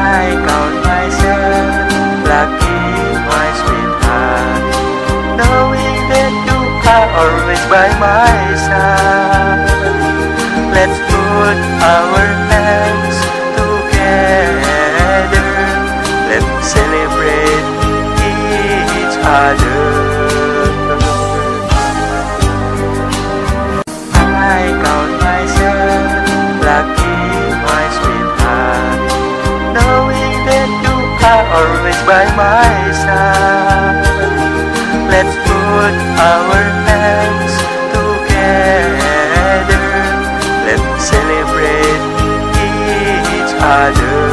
I count myself lucky, my sweetheart, knowing that you are always by my side. Let's put our hands together. Let's celebrate each other. always by my side. Let's put our hands together. Let's celebrate each other.